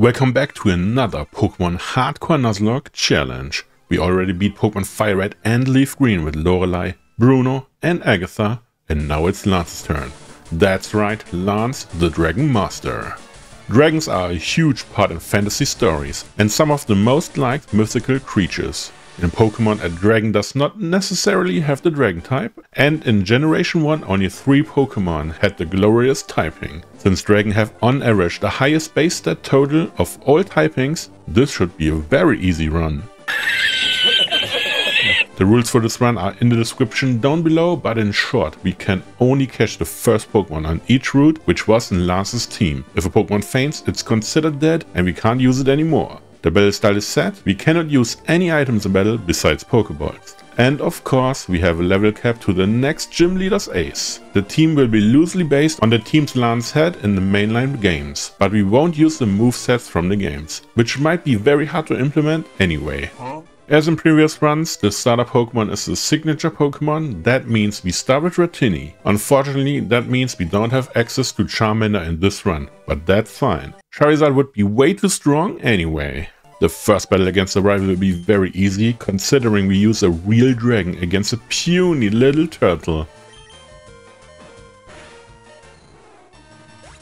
Welcome back to another Pokemon Hardcore Nuzlocke challenge. We already beat Pokemon Fire Red and Leaf Green with Lorelei, Bruno and Agatha, and now it's Lance's turn. That's right, Lance the Dragon Master. Dragons are a huge part in fantasy stories, and some of the most liked mythical creatures. In Pokemon, a dragon does not necessarily have the dragon type, and in Generation 1 only 3 Pokemon had the glorious typing. Since dragon have on average the highest base stat total of all typings, this should be a very easy run. The rules for this run are in the description down below, but in short, we can only catch the first Pokemon on each route, which was in Lance's team. If a Pokemon faints, it's considered dead and we can't use it anymore. The battle style is set, we cannot use any items in battle besides Pokeballs. And of course, we have a level cap to the next gym leader's ace. The team will be loosely based on the teams Lance had in the mainline games, but we won't use the movesets from the games, which might be very hard to implement anyway. As in previous runs, the starter Pokemon is the signature Pokemon, that means we start with Dratini. Unfortunately, that means we don't have access to Charmander in this run, but that's fine. Charizard would be way too strong anyway. The first battle against the rival will be very easy, considering we use a real dragon against a puny little turtle.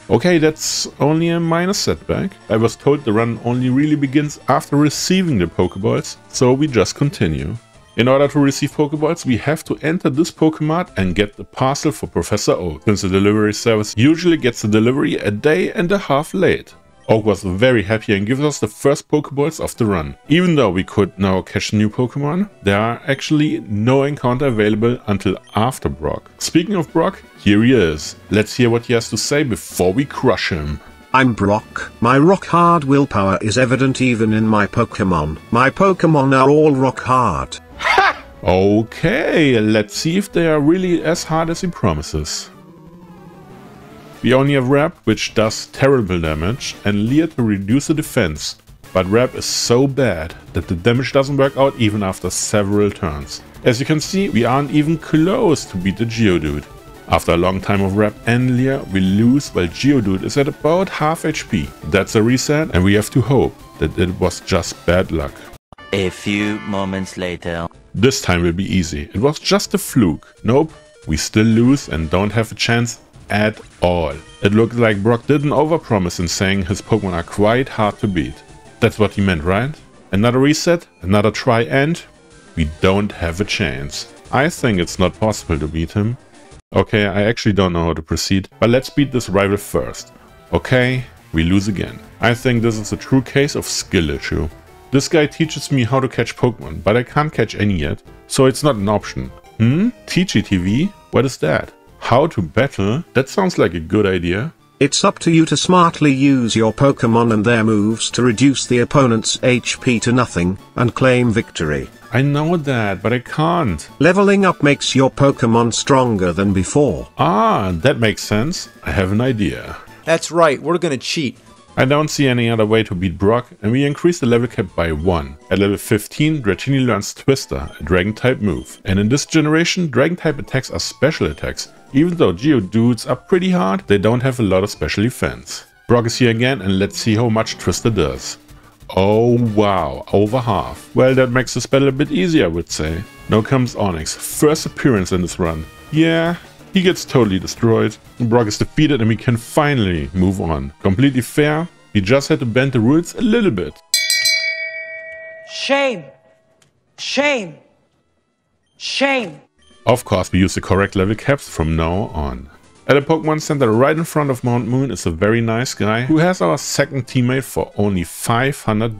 Okay, that's only a minor setback. I was told the run only really begins after receiving the Pokeballs, so we just continue. In order to receive Pokeballs, we have to enter this Pokemart and get the parcel for Professor Oak, since the delivery service usually gets the delivery a day and a half late. Oak was very happy and gives us the first Pokeballs of the run. Even though we could now catch new Pokemon, there are actually no encounter available until after Brock. Speaking of Brock, here he is. Let's hear what he has to say before we crush him. I'm Brock. My rock hard willpower is evident even in my Pokemon. My Pokemon are all rock hard. Ha! Okay, let's see if they are really as hard as he promises. We only have Wrap, which does terrible damage, and Leer to reduce the defense, but Wrap is so bad that the damage doesn't work out even after several turns. As you can see, we aren't even close to beat the Geodude. After a long time of Wrap and Leer, we lose while Geodude is at about half HP. That's a reset and we have to hope that it was just bad luck. A few moments later. This time will be easy. It was just a fluke. Nope, we still lose and don't have a chance at all. It looked like Brock didn't overpromise in saying his Pokemon are quite hard to beat. That's what he meant, right? Another reset, another try and we don't have a chance. I think it's not possible to beat him. Okay, I actually don't know how to proceed, but let's beat this rival first. Okay, we lose again. I think this is a true case of skill issue. This guy teaches me how to catch Pokemon, but I can't catch any yet, so it's not an option. Hmm? Teachy TV? What is that? How to battle? That sounds like a good idea. It's up to you to smartly use your Pokemon and their moves to reduce the opponent's HP to nothing, and claim victory. I know that, but I can't. Leveling up makes your Pokemon stronger than before. Ah, that makes sense. I have an idea. That's right, we're gonna cheat. I don't see any other way to beat Brock, and we increase the level cap by 1. At level 15, Dratini learns Twister, a Dragon-type move. And in this generation, Dragon-type attacks are special attacks. Even though Geodudes are pretty hard, they don't have a lot of special defense. Brock is here again, and let's see how much Twister does. Oh wow, over half. Well, that makes this battle a bit easier, I would say. Now comes Onix, first appearance in this run. Yeah, he gets totally destroyed. Brock is defeated and we can finally move on. Completely fair, we just had to bend the rules a little bit. Shame. Shame. Shame. Of course, we use the correct level caps from now on. At a Pokemon Center right in front of Mount Moon is a very nice guy who has our second teammate for only $500,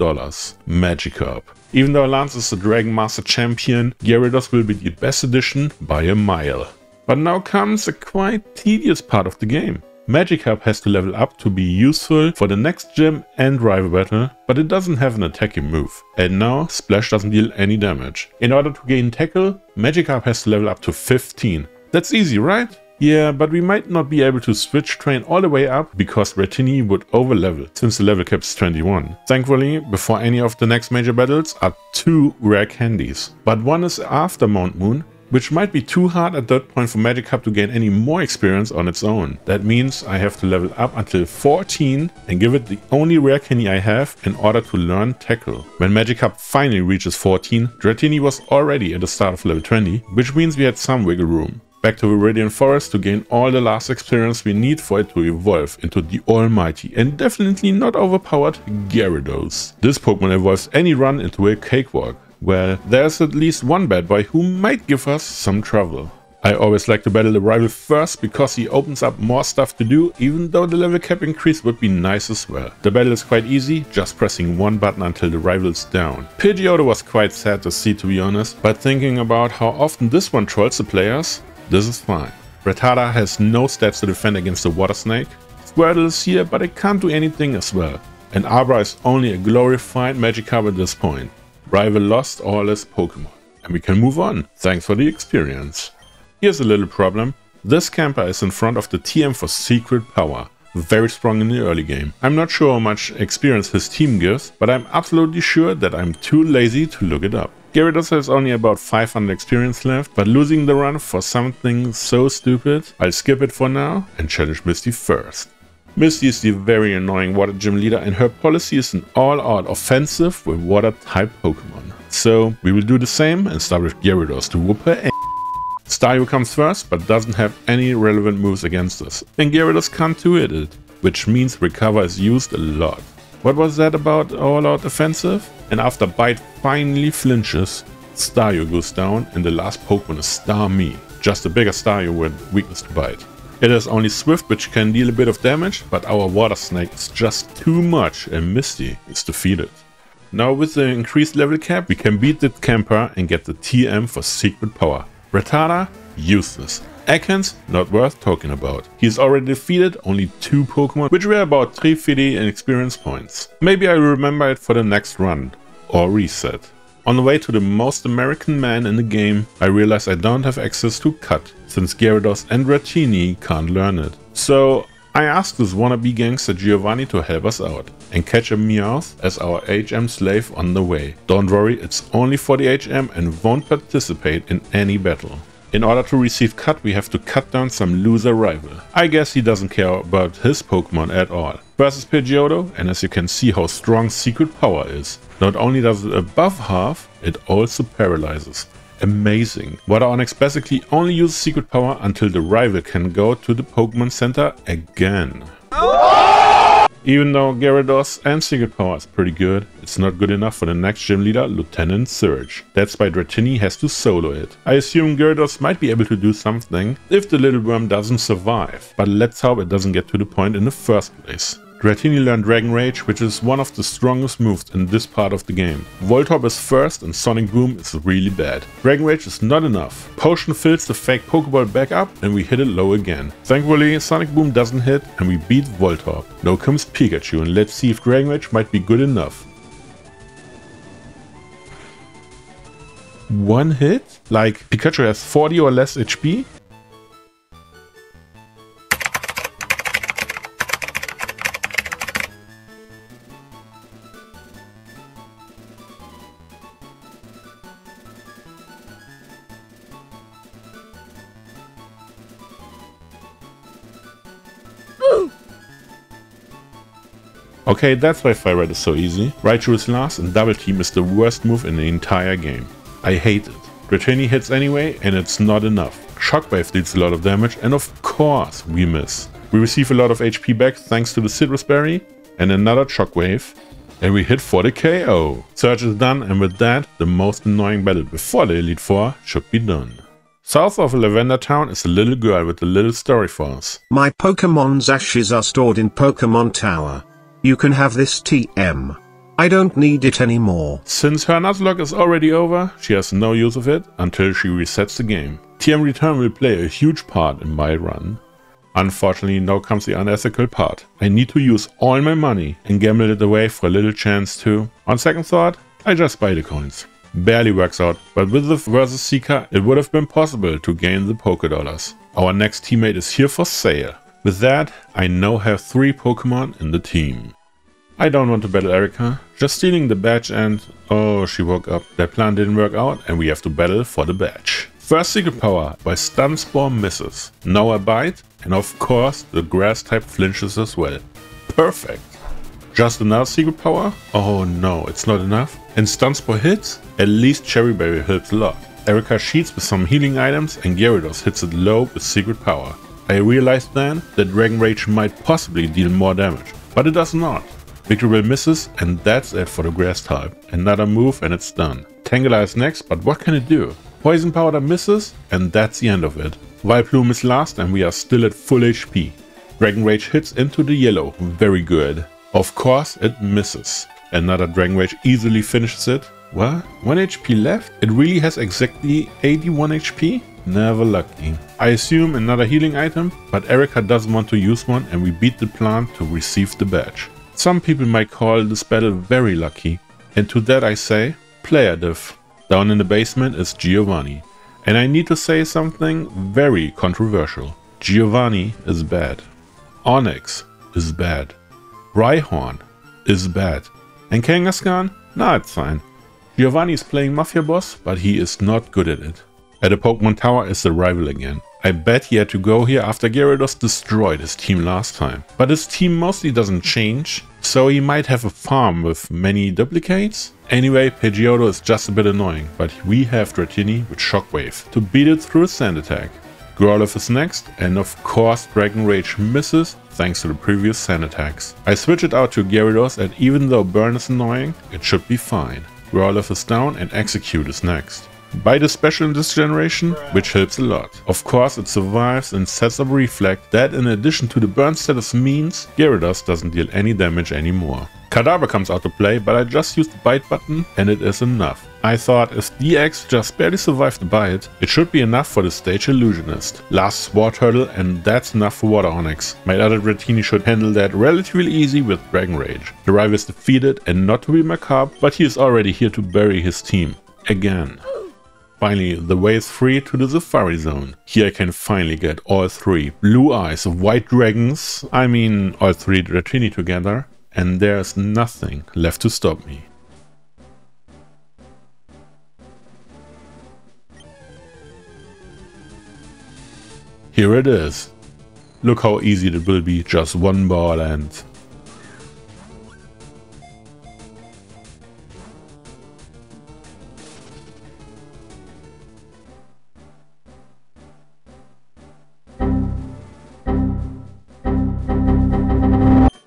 Magikarp. Even though Lance is the Dragon Master Champion, Gyarados will be the best addition by a mile. But now comes a quite tedious part of the game. Magikarp has to level up to be useful for the next gym and rival battle, but it doesn't have an attacking move. And now Splash doesn't deal any damage. In order to gain tackle, Magikarp has to level up to 15. That's easy, right? Yeah, but we might not be able to switch train all the way up because Dratini would overlevel since the level cap is 21. Thankfully, before any of the next major battles are two rare candies. But one is after Mount Moon which might be too hard at that point for Magikarp to gain any more experience on its own. That means I have to level up until 14 and give it the only rare candy I have in order to learn Tackle. When Magikarp finally reaches 14, Dratini was already at the start of level 20, which means we had some wiggle room. Back to Viridian Forest to gain all the last experience we need for it to evolve into the almighty and definitely not overpowered Gyarados. This Pokemon evolves any run into a cakewalk. Well, there's at least one bad boy who might give us some trouble. I always like to battle the rival first because he opens up more stuff to do, even though the level cap increase would be nice as well. The battle is quite easy, just pressing one button until the rival is down. Pidgeotto was quite sad to see to be honest, but thinking about how often this one trolls the players, this is fine. Rattata has no stats to defend against the Water Snake. Squirtle is here, but it can't do anything as well. And Abra is only a glorified Magikarp at this point. Rival lost all his Pokemon. And we can move on, thanks for the experience. Here's a little problem. This camper is in front of the TM for Secret Power. Very strong in the early game. I'm not sure how much experience his team gives, but I'm absolutely sure that I'm too lazy to look it up. Gyarados has only about 500 experience left, but losing the run for something so stupid, I'll skip it for now and challenge Misty first. Misty is the very annoying water gym leader and her policy is an all-out offensive with water-type Pokemon. So we will do the same and start with Gyarados to whoop her ass. Staryu comes first, but doesn't have any relevant moves against us. And Gyarados can't do it, which means Recover is used a lot. What was that about all-out offensive? And after Bite finally flinches, Staryu goes down and the last Pokemon is Starmie, just a bigger Staryu with weakness to Bite. It has only Swift which can deal a bit of damage, but our Water Snake is just too much and Misty is defeated. Now with the increased level cap, we can beat the camper and get the TM for Secret Power. Rattata, useless. Ekans, not worth talking about. He's already defeated only two Pokemon, which were about 350 in experience points. Maybe I remember it for the next run, or reset. On the way to the most American man in the game, I realize I don't have access to Cut, since Gyarados and Dratini can't learn it. So I asked this wannabe gangster Giovanni to help us out and catch a Meowth as our HM slave on the way. Don't worry, it's only for the HM and won't participate in any battle. In order to receive cut, we have to cut down some loser rival. I guess he doesn't care about his Pokemon at all. Versus Pidgeotto, and as you can see how strong Secret Power is. Not only does it above half, it also paralyzes. Amazing. Water Onix basically only uses Secret Power until the rival can go to the Pokemon Center again. Even though Gyarados and Secret Power is pretty good, it's not good enough for the next gym leader, Lieutenant Surge. That's why Dratini has to solo it. I assume Gyarados might be able to do something if the little worm doesn't survive, but let's hope it doesn't get to the point in the first place. Dratini learned Dragon Rage, which is one of the strongest moves in this part of the game. Voltorb is first and Sonic Boom is really bad. Dragon Rage is not enough. Potion fills the fake Pokeball back up and we hit it low again. Thankfully, Sonic Boom doesn't hit and we beat Voltorb. Now comes Pikachu and let's see if Dragon Rage might be good enough. One hit? Like Pikachu has 40 or less HP? Okay, that's why Fire Red is so easy. Raichu is last and Double Team is the worst move in the entire game. I hate it. Dratini hits anyway and it's not enough. Shockwave deals a lot of damage and of course we miss. We receive a lot of HP back thanks to the Sitrus Berry and another Shockwave and we hit for the KO. Surge is done and with that the most annoying battle before the Elite Four should be done. South of Lavender Town is a little girl with a little story for us. My Pokemon's ashes are stored in Pokemon Tower. You can have this TM. I don't need it anymore. Since her Nuzlocke is already over, she has no use of it until she resets the game. TM Return will play a huge part in my run. Unfortunately, now comes the unethical part. I need to use all my money and gamble it away for a little chance to. On second thought, I just buy the coins. Barely works out, but with the Versus Seeker, it would have been possible to gain the Poké Dollars. Our next teammate is here for sale. With that, I now have 3 Pokemon in the team. I don't want to battle Erika, just stealing the badge and... Oh, she woke up. That plan didn't work out and we have to battle for the badge. First secret power by Stun Spore misses. Now I bite, and of course the grass type flinches as well. Perfect. Just another secret power? Oh no, it's not enough. And Stun Spore hits? At least Cheri Berry helps a lot. Erika cheats with some healing items and Gyarados hits it low with secret power. I realized then that Dragon Rage might possibly deal more damage, but it does not. Victreebel misses and that's it for the grass type. Another move and it's done. Tangela is next, but what can it do? Poison Powder misses and that's the end of it. Vileplume is last and we are still at full HP. Dragon Rage hits into the yellow, very good. Of course it misses. Another Dragon Rage easily finishes it. What? 1 HP left? It really has exactly 81 HP? Never lucky. I assume another healing item, but Erika doesn't want to use one and we beat the plant to receive the badge. Some people might call this battle very lucky, and to that I say, player diff. Down in the basement is Giovanni. And I need to say something very controversial. Giovanni is bad. Onix is bad. Rhyhorn is bad. And Kangaskhan? Nah, it's fine. Giovanni is playing Mafia Boss, but he is not good at it. At the Pokemon Tower is the rival again. I bet he had to go here after Gyarados destroyed his team last time. But his team mostly doesn't change, so he might have a farm with many duplicates. Anyway, Pidgeotto is just a bit annoying, but we have Dratini with Shockwave to beat it through a Sand attack. Growlithe is next, and of course Dragon Rage misses thanks to the previous Sand attacks. I switch it out to Gyarados and even though Burn is annoying, it should be fine. Growlithe is down and Exeggcute is next. Buy the special in this generation, which helps a lot. Of course it survives and sets up Reflect that in addition to the burn status means Gyarados doesn't deal any damage anymore. Kadabra comes out to play, but I just used the bite button and it is enough. I thought if DX just barely survived the bite, it should be enough for the stage illusionist. Last Sword Turtle and that's enough for Water Onix. My other Dratini should handle that relatively easy with Dragon Rage. The rival is defeated and not to be macabre, but he is already here to bury his team. Again. Finally, the way is free to the Safari Zone. Here I can finally get all three blue eyes of white dragons, I mean all three Dratini together, and there's nothing left to stop me. Here it is. Look how easy it will be, just one ball and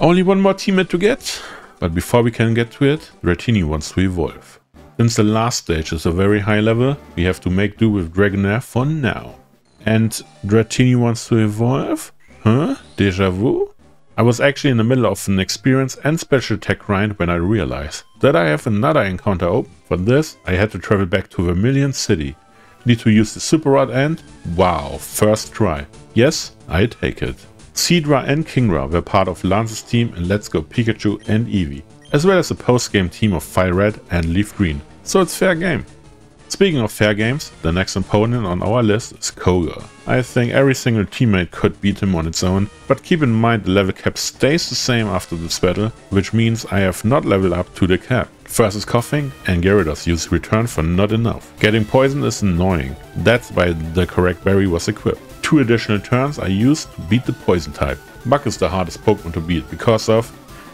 Only one more teammate to get, but before we can get to it, Dratini wants to evolve. Since the last stage is a very high level, we have to make do with Dragonair for now. And Dratini wants to evolve? Huh? Deja vu? I was actually in the middle of an experience and special attack grind when I realized that I have another encounter open. For this, I had to travel back to Vermilion City. Need to use the Super Rod and... Wow, first try. Yes, I take it. Seadra and Kingdra were part of Lance's team in Let's Go Pikachu and Eevee, as well as the post-game team of Fire Red and Leaf Green, so it's fair game. Speaking of fair games, the next opponent on our list is Koga. I think every single teammate could beat him on its own, but keep in mind the level cap stays the same after this battle, which means I have not leveled up to the cap. First is Koffing and Gyarados used return for not enough. Getting poison is annoying, that's why the correct berry was equipped two additional turns are used to beat the poison type. Muk is the hardest Pokemon to beat because of,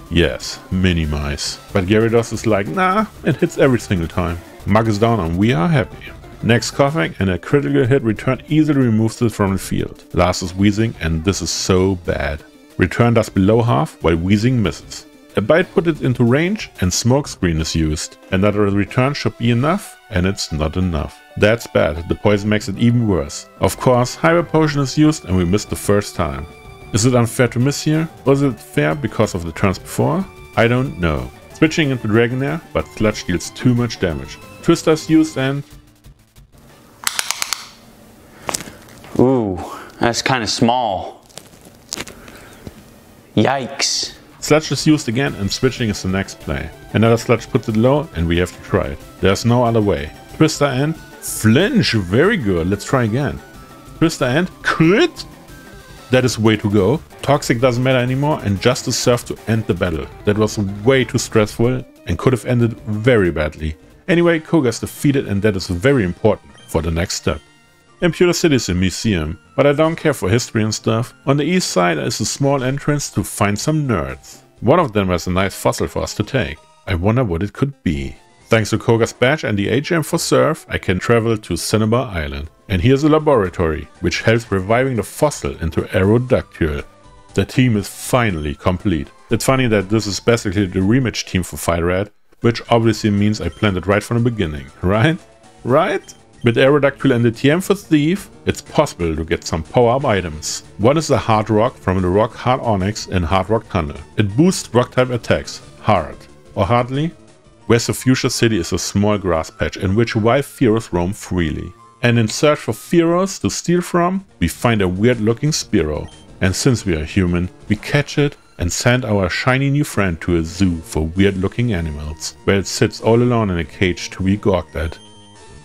yes, Minimize. But Gyarados is like, nah, it hits every single time. Muk is down and we are happy. Next Koffing and a critical hit return easily removes it from the field. Last is Weezing and this is so bad. Return does below half while Weezing misses. A bite put it into range and Smokescreen is used. Another return should be enough and it's not enough. That's bad, the poison makes it even worse. Of course, Hyper Potion is used and we missed the first time. Is it unfair to miss here? Was it fair because of the turns before? I don't know. Switching into Dragonair, but Sludge deals too much damage. Twister's used and... Ooh, that's kind of small. Yikes. Sludge is used again and switching is the next play. Another Sludge puts it low and we have to try it. There's no other way. Twister and Flinch, very good. Let's try again. Twister and crit. That is way to go. Toxic doesn't matter anymore and Justice served to end the battle. That was way too stressful and could have ended very badly. Anyway, Koga's defeated and that is very important for the next step. In Pewter City is a museum, but I don't care for history and stuff. On the east side is a small entrance to find some nerds. One of them has a nice fossil for us to take. I wonder what it could be. Thanks to Koga's badge and the AGM for Surf, I can travel to Cinnabar Island. And here's a laboratory, which helps reviving the fossil into Aerodactyl. The team is finally complete. It's funny that this is basically the rematch team for Fire Red, which obviously means I planned it right from the beginning, right? Right? With Aerodactyl and the TM for Thief, it's possible to get some power-up items. One is the Hard Rock from the Rock Hard Onix in Hard Rock Tunnel. It boosts Rock-type attacks, hard. Or hardly? Of Fuchsia City is a small grass patch in which wild Fearows roam freely. And in search for Fearows to steal from, we find a weird looking Spearow. And since we are human, we catch it and send our shiny new friend to a zoo for weird looking animals, where it sits all alone in a cage to be gawked at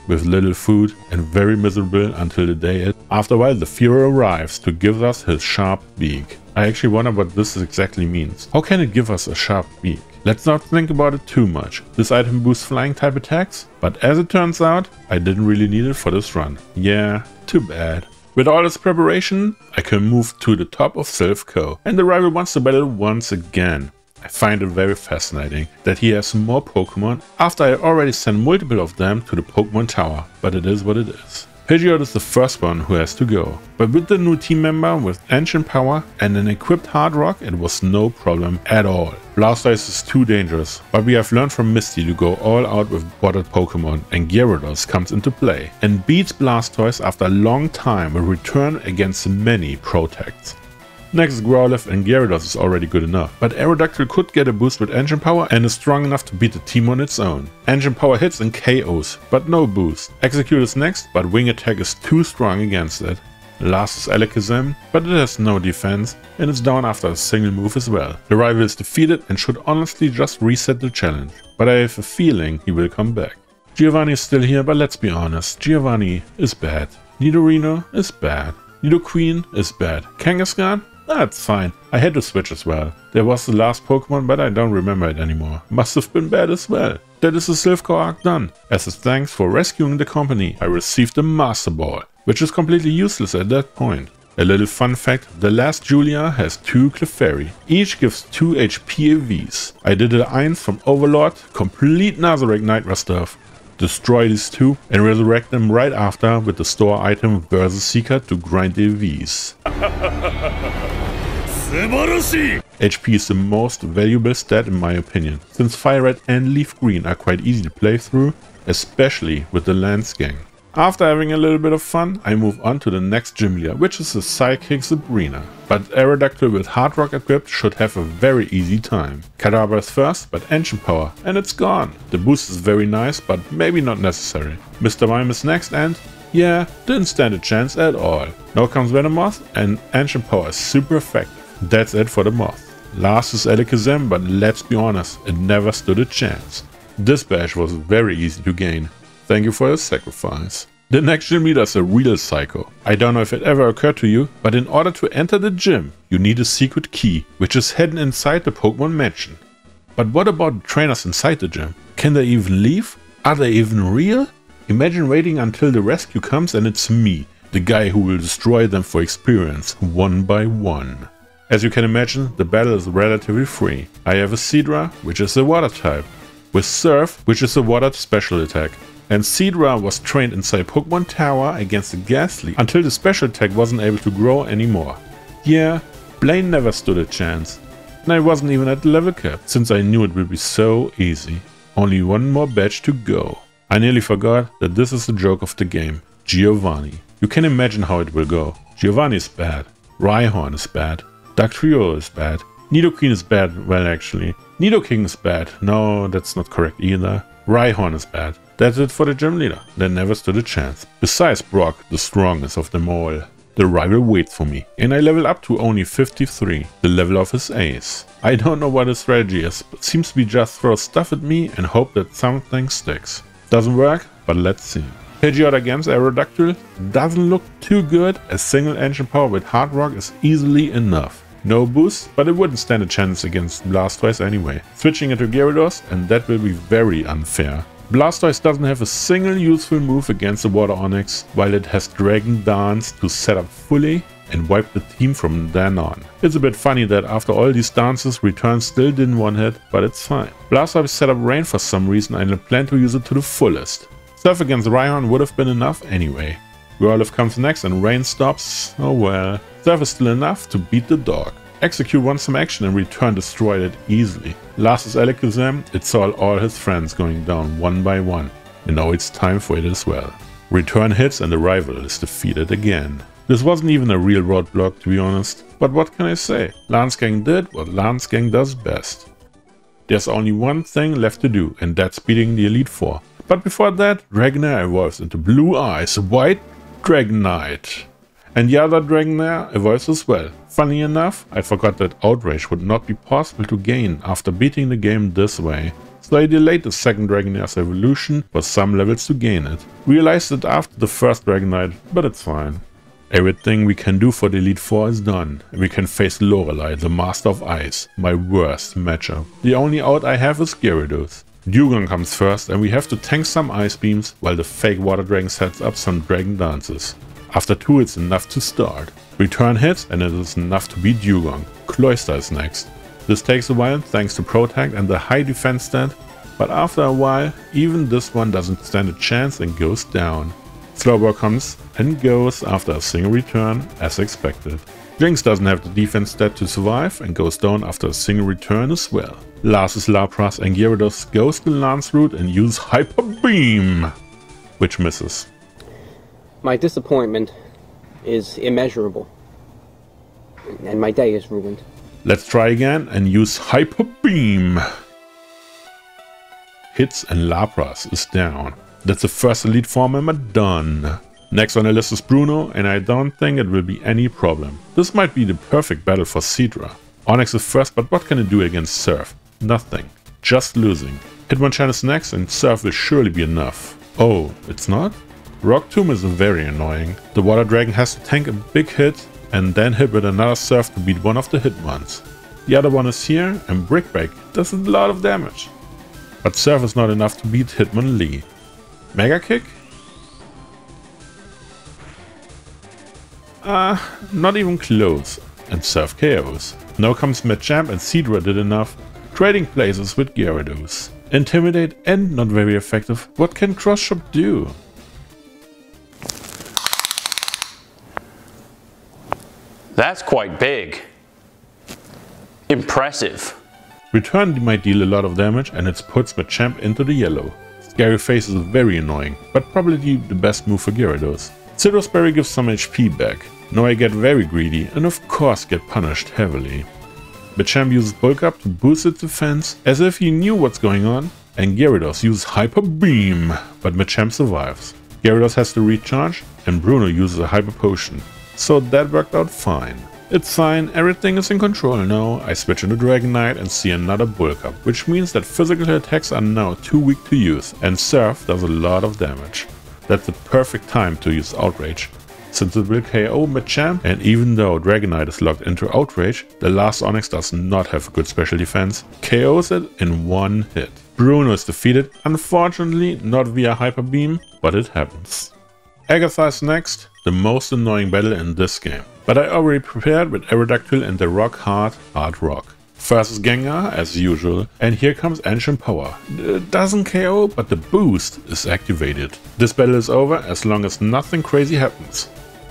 with little food and very miserable until the day it. After a while, the Fearow arrives to give us his sharp beak. I actually wonder what this exactly means. How can it give us a sharp beak? Let's not think about it too much. This item boosts flying type attacks, but as it turns out, I didn't really need it for this run. Yeah, too bad. With all this preparation, I can move to the top of Silph Co. And the rival wants to battle once again. I find it very fascinating that he has more Pokemon after I already sent multiple of them to the Pokemon Tower, but it is what it is. Pidgeot is the first one who has to go, but with the new team member with Ancient Power and an equipped Hard Rock it was no problem at all. Blastoise is too dangerous, but we have learned from Misty to go all out with watered Pokemon and Gyarados comes into play and beats Blastoise after a long time a return against many Protects. Next Growlithe and Gyarados is already good enough, but Aerodactyl could get a boost with Ancient Power and is strong enough to beat the team on its own. Ancient Power hits and KOs, but no boost. Exeggcute is next, but Wing Attack is too strong against it. Last is Alakazam, but it has no defense and is down after a single move as well. The rival is defeated and should honestly just reset the challenge, but I have a feeling he will come back. Giovanni is still here, but let's be honest, Giovanni is bad. Nidorino is bad. Nidoqueen is bad. Kangaskhan that's fine. I had to switch as well. There was the last Pokemon, but I don't remember it anymore. Must have been bad as well. That is the Silph arc done. As a thanks for rescuing the company, I received a Master Ball, which is completely useless at that point. A little fun fact, the last Julia has two Clefairy. Each gives 2 HP EVs. I did a 1 from Overlord, complete Nazarick Nightmare stuff. Destroy these two and resurrect them right after with the store item Versus Seeker to grind EVs. HP is the most valuable stat in my opinion, since Fire Red and Leaf Green are quite easy to play through, especially with the Lance Gang. After having a little bit of fun, I move on to the next gym leader, which is the Psychic Sabrina. But Aerodactyl with Hard Rock equipped should have a very easy time. Kadabra is first, but Ancient Power, and it's gone. The boost is very nice, but maybe not necessary. Mr. Mime is next and, yeah, didn't stand a chance at all. Now comes Venomoth, and Ancient Power is super effective. That's it for the Moth. Last is Alakazam, but let's be honest, it never stood a chance. This badge was very easy to gain. Thank you for your sacrifice. The next gym leader is a real psycho. I don't know if it ever occurred to you, but in order to enter the gym, you need a secret key, which is hidden inside the Pokemon Mansion. But what about the trainers inside the gym? Can they even leave? Are they even real? Imagine waiting until the rescue comes and it's me, the guy who will destroy them for experience, one by one. As you can imagine, the battle is relatively free. I have a Seadra, which is a water type, with Surf, which is a water special attack, and Seadra was trained inside Pokemon Tower against the Gastly until the special attack wasn't able to grow anymore. Yeah, Blaine never stood a chance. And I wasn't even at level cap, since I knew it would be so easy. Only one more badge to go. I nearly forgot that this is the joke of the game, Giovanni. You can imagine how it will go. Giovanni is bad. Rhyhorn is bad. Dugtrio is bad. Nidoqueen is bad, well actually. Nidoking is bad. No, that's not correct either. Rhyhorn is bad. That's it for the gym leader. They never stood a chance. Besides Brock, the strongest of them all. The rival waits for me, and I level up to only 53, the level of his ace. I don't know what his strategy is, but seems to be just throw stuff at me and hope that something sticks. Doesn't work, but let's see. Pidgeot against Aerodactyl doesn't look too good, a single ancient power with Hard Rock is easily enough. No boost, but it wouldn't stand a chance against Blastoise anyway. Switching into Gyarados, and that will be very unfair. Blastoise doesn't have a single useful move against the Water Onix, while it has Dragon Dance to set up fully and wipe the team from then on. It's a bit funny that after all these dances, Return still didn't one hit, but it's fine. Blastoise set up Rain for some reason and I plan to use it to the fullest. Surf against Rhyhorn would have been enough anyway. Whirlwind comes next and Rain stops, oh well. Is still enough to beat the dog. Exeggcute wants some action and Return destroyed it easily. Last is Alakazam, it saw all his friends going down one by one. And now it's time for it as well. Return hits and the rival is defeated again. This wasn't even a real roadblock to be honest, but what can I say? Lance Gang did what Lance Gang does best. There's only one thing left to do and that's beating the Elite Four. But before that, Ragnar evolves into Blue Eyes, White Dragonite. And the other Dragonair evolves as well. Funny enough, I forgot that Outrage would not be possible to gain after beating the game this way. So I delayed the second Dragonair's evolution for some levels to gain it. Realized it after the first Dragonite, but it's fine. Everything we can do for the Elite Four is done. We can face Lorelei, the Master of Ice, my worst matchup. The only out I have is Gyarados. Dewgong comes first and we have to tank some Ice Beams while the fake Water Dragon sets up some Dragon Dances. After 2 it's enough to start. Return hits and it is enough to beat Dewgong. Cloyster is next. This takes a while thanks to Protect and the high defense stat, but after a while even this one doesn't stand a chance and goes down. Slowbro comes and goes after a single return as expected. Jynx doesn't have the defense stat to survive and goes down after a single return as well. Last is Lapras and Gyarados goes the Lance route and use Hyper Beam, which misses. My disappointment is immeasurable. And my day is ruined. Let's try again and use Hyper Beam. Hits and Lapras is down. That's the first Elite Four member done. Next on the list is Bruno, and I don't think it will be any problem. This might be the perfect battle for Seadra. Onix is first, but what can it do against Surf? Nothing. Just losing. Hitmonchan is next, and Surf will surely be enough. Oh, it's not? Rock Tomb is very annoying. The Water Dragon has to tank a big hit and then hit with another Surf to beat one of the hit ones. The other one is here, and Brick Break does a lot of damage. But Surf is not enough to beat Hitmonlee. Mega Kick? Uh, not even close. And Surf chaos. Now comes Machamp and Seadra did enough, trading places with Gyarados. Intimidate and not very effective. What can Cross Chop do? That's quite big. Impressive. Return might deal a lot of damage and it puts Machamp into the yellow. Scary Face is very annoying, but probably the best move for Gyarados. Sitrus Berry gives some HP back. Now I get very greedy and of course get punished heavily. Machamp uses Bulk Up to boost its defense as if he knew what's going on, and Gyarados uses Hyper Beam, but Machamp survives. Gyarados has to recharge, and Bruno uses a Hyper Potion, so that worked out fine. It's fine, everything is in control now. I switch into Dragonite and see another Bulk Up, which means that physical attacks are now too weak to use, and Surf does a lot of damage. That's the perfect time to use Outrage, since it will KO Machamp, and even though Dragonite is locked into Outrage, the last Onix does not have a good special defense, KOs it in one hit. Bruno is defeated, unfortunately not via Hyper Beam, but it happens. Agatha is next, the most annoying battle in this game. But I already prepared with Aerodactyl and the rock hard hard rock. First is Gengar, as usual, and here comes Ancient Power. It doesn't KO, but the boost is activated. This battle is over as long as nothing crazy happens.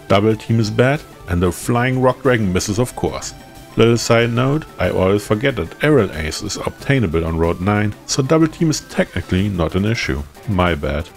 Double Team is bad, and the Flying Rock Dragon misses of course. Little side note, I always forget that Aerial Ace is obtainable on Road 9, so Double Team is technically not an issue. My bad.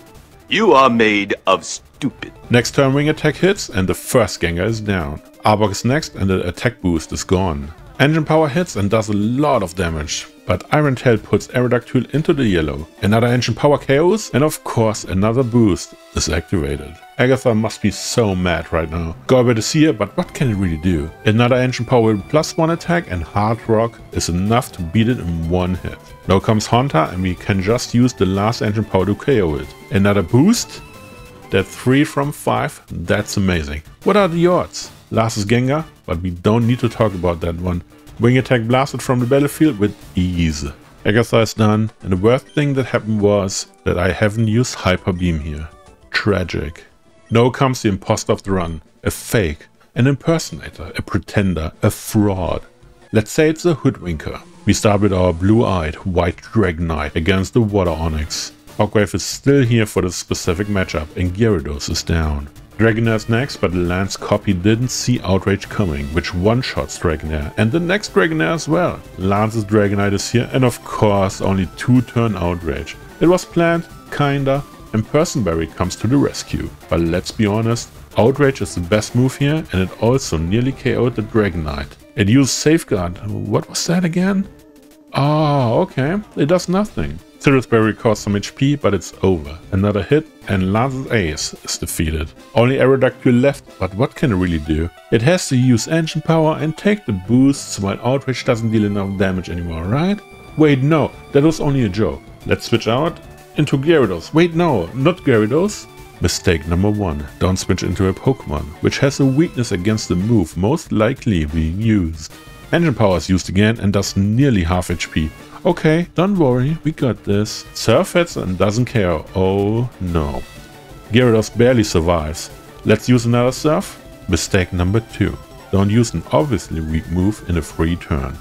You are made of stupid. Next turn Wing Attack hits and the first Gengar is down. Arbok is next and the attack boost is gone. Ancient power hits and does a lot of damage, but Iron Tail puts Aerodactyl into the yellow. Another ancient power KOs, and of course another boost is activated. Agatha must be so mad right now. Golbat is here, but what can it really do? Another ancient power plus one attack and Hard Rock is enough to beat it in one hit. Now comes Haunter and we can just use the last ancient power to KO it. Another boost? That 3 from 5? That's amazing. What are the odds? Last is Gengar, but we don't need to talk about that one. Wing attack blasted from the battlefield with ease. Agatha is done, and the worst thing that happened was that I haven't used Hyper Beam here. Tragic. Now comes the imposter of the run. A fake, an impersonator, a pretender, a fraud. Let's say it's a hoodwinker. We start with our blue-eyed white Dragon Knight against the Water Onix. Hawkgrave is still here for the specific matchup and Gyarados is down. Dragonair's next, but Lance copy didn't see Outrage coming, which one-shots Dragonair, and the next Dragonair as well. Lance's Dragonite is here, and of course only two turn Outrage. It was planned, kinda, and Persim Berry comes to the rescue. But let's be honest, Outrage is the best move here, and it also nearly KO'd the Dragonite. It used Safeguard. What was that again? Oh, okay. It does nothing. Berry costs some HP, but it's over. Another hit, and Lance's Ace is defeated. Only Aerodactyl left, but what can it really do? It has to use ancient power and take the boosts while Outrage doesn't deal enough damage anymore, right? Wait, no, that was only a joke. Let's switch out into Gyarados. Wait, no, not Gyarados. Mistake number one, don't switch into a Pokemon, which has a weakness against the move most likely being used. Ancient power is used again and does nearly half HP, Okay, don't worry, we got this. Surf hits and doesn't care. Oh no. Gyarados barely survives. Let's use another surf. Mistake number two. Don't use an obviously weak move in a free turn.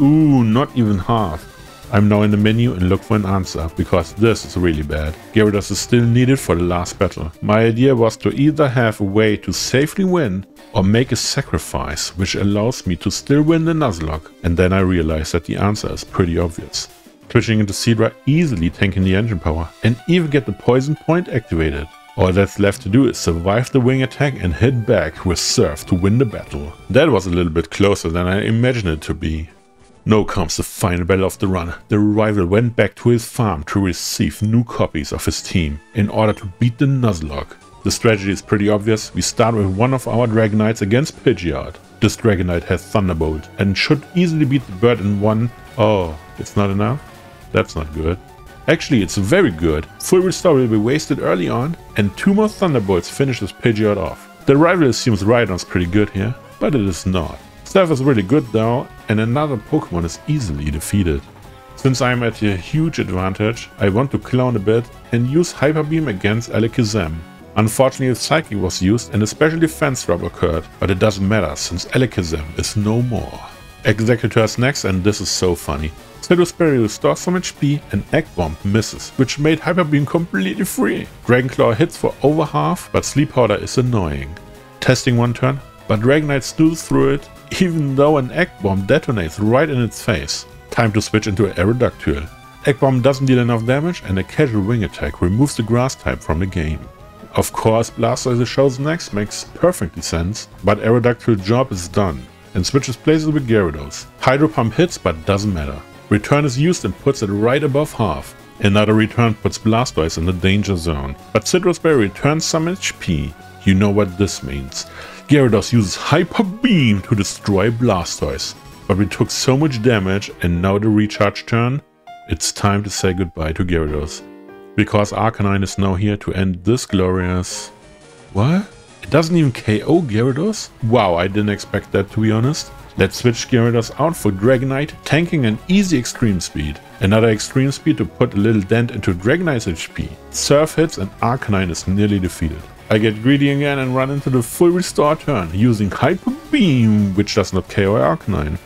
Ooh, not even half. I'm now in the menu and look for an answer, because this is really bad. Gyarados is still needed for the last battle. My idea was to either have a way to safely win, or make a sacrifice which allows me to still win the Nuzlocke, and then I realized that the answer is pretty obvious. Switching into Seadra easily tanking the ancient power, and even get the poison point activated. All that's left to do is survive the wing attack and hit back with Surf to win the battle. That was a little bit closer than I imagined it to be. Now comes the final battle of the run. The rival went back to his farm to receive new copies of his team in order to beat the Nuzlocke. The strategy is pretty obvious. We start with one of our Dragonites against Pidgeot. This Dragonite has Thunderbolt and should easily beat the bird in one. Oh, it's not enough? That's not good. Actually, it's very good. Full restore will be wasted early on, and two more Thunderbolts finish this Pidgeot off. The rival assumes Rhydon's pretty good here, but it is not. Surf is really good though, and another Pokemon is easily defeated. Since I'm at a huge advantage, I want to clone a bit and use Hyper Beam against Alakazam. Unfortunately, Psychic was used and a special defense drop occurred, but it doesn't matter since Alakazam is no more. Exeggutor's next and this is so funny. Sitrus Berry restores some HP and Egg Bomb misses, which made Hyper Beam completely free. Dragon Claw hits for over half, but Sleep Powder is annoying. Testing one turn, but Dragonite snoozes through it even though an egg bomb detonates right in its face. Time to switch into Aerodactyl. Egg bomb doesn't deal enough damage and a casual wing attack removes the grass type from the game. Of course, Blastoise shows next makes perfectly sense, but Aerodactyl job is done and switches places with Gyarados. Hydro Pump hits but doesn't matter. Return is used and puts it right above half. Another return puts Blastoise in the danger zone, but Sitrus Berry returns some HP. You know what this means. Gyarados uses Hyper Beam to destroy Blastoise. But we took so much damage and now the recharge turn, it's time to say goodbye to Gyarados. Because Arcanine is now here to end this glorious... What? It doesn't even KO Gyarados? Wow, I didn't expect that to be honest. Let's switch Gyarados out for Dragonite, tanking an easy extreme speed. Another extreme speed to put a little dent into Dragonite's HP. Surf hits and Arcanine is nearly defeated. I get greedy again and run into the full restore turn, using Hyper Beam, which does not KO Arcanine.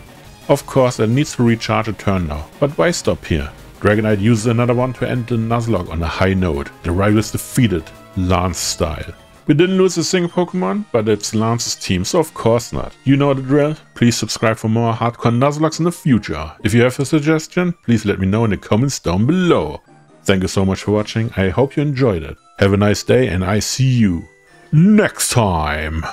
Of course, it needs to recharge a turn now, but why stop here? Dragonite uses another one to end the Nuzlocke on a high note. The rival is defeated, Lance style. We didn't lose a single Pokemon, but it's Lance's team, so of course not. You know the drill. Please subscribe for more hardcore Nuzlockes in the future. If you have a suggestion, please let me know in the comments down below. Thank you so much for watching. I hope you enjoyed it. Have a nice day and I see you next time.